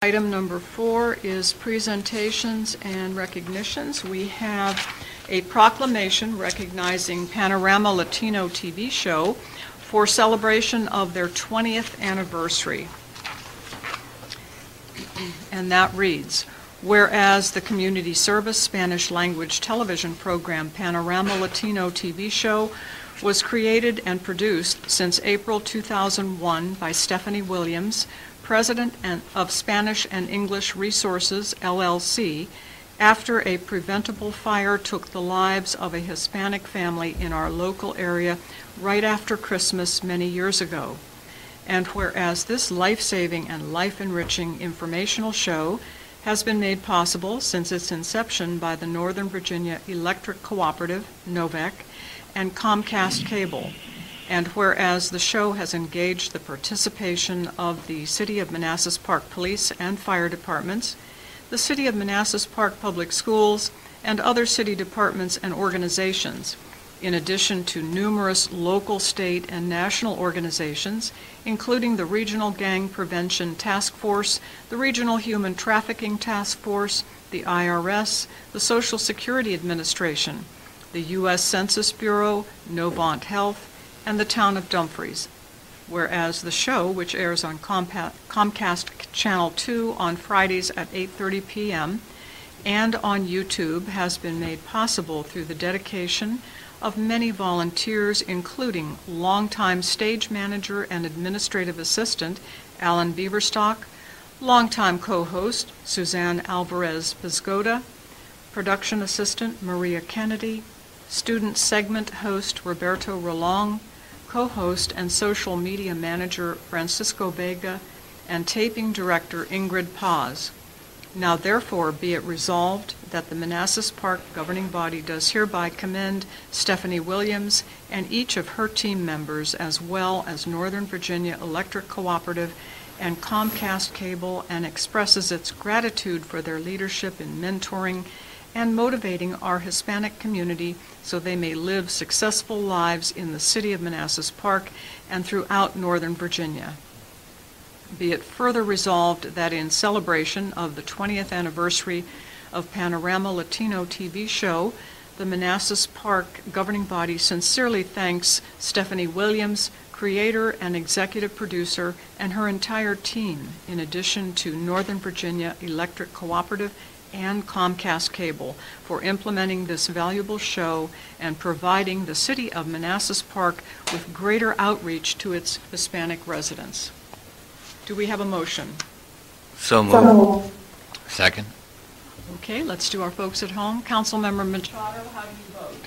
Item number four is presentations and recognitions. We have a proclamation recognizing Panorama Latino TV show for celebration of their 20th anniversary. And that reads, whereas the community service Spanish language television program Panorama Latino TV show was created and produced since April 2001 by Stephanie Williams, President of Spanish and English Resources LLC, after a preventable fire took the lives of a Hispanic family in our local area right after Christmas many years ago. And whereas this life-saving and life-enriching informational show has been made possible since its inception by the Northern Virginia Electric Cooperative, NOVEC, and Comcast Cable. And whereas the show has engaged the participation of the City of Manassas Park Police and Fire Departments, the City of Manassas Park Public Schools, and other city departments and organizations, in addition to numerous local, state, and national organizations, including the Regional Gang Prevention Task Force, the Regional Human Trafficking Task Force, the IRS, the Social Security Administration, the U.S. Census Bureau, Novant Health, and the town of Dumfries. Whereas the show, which airs on Comcast Channel 2 on Fridays at 8:30 p.m. and on YouTube, has been made possible through the dedication of many volunteers, including longtime stage manager and administrative assistant Alan Beaverstock, longtime co-host Suzanne Alvarez Piscoda, production assistant Maria Kennedy, student segment host Roberto Rolong, co-host and social media manager Francisco Vega, and taping director Ingrid Paz. Now therefore be it resolved that the Manassas Park governing body does hereby commend Stephanie Williams and each of her team members, as well as Northern Virginia Electric Cooperative and Comcast Cable, and expresses its gratitude for their leadership in mentoring and motivating our Hispanic community so they may live successful lives in the city of Manassas Park and throughout Northern Virginia. Be it further resolved that in celebration of the 20th anniversary of Panorama Latino TV show, the Manassas Park governing body sincerely thanks Stephanie Williams, creator and executive producer, and her entire team, in addition to Northern Virginia Electric Cooperative and Comcast Cable, for implementing this valuable show and providing the city of Manassas Park with greater outreach to its Hispanic residents. Do we have a motion? So So moved. moved. Second? Okay, let's do our folks at home. Councilmember Machado, how do you vote?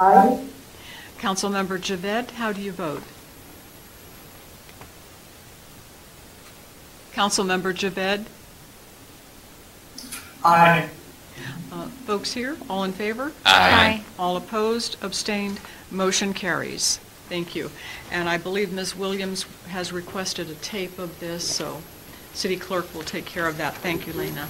Aye. Councilmember Javed, how do you vote? Councilmember Javed? Aye. Uh, Folks here, all in favor? Aye. All opposed, abstained, motion carries. Thank you. And I believe Ms. Williams has requested a tape of this, so city clerk will take care of that. Thank you, Lena.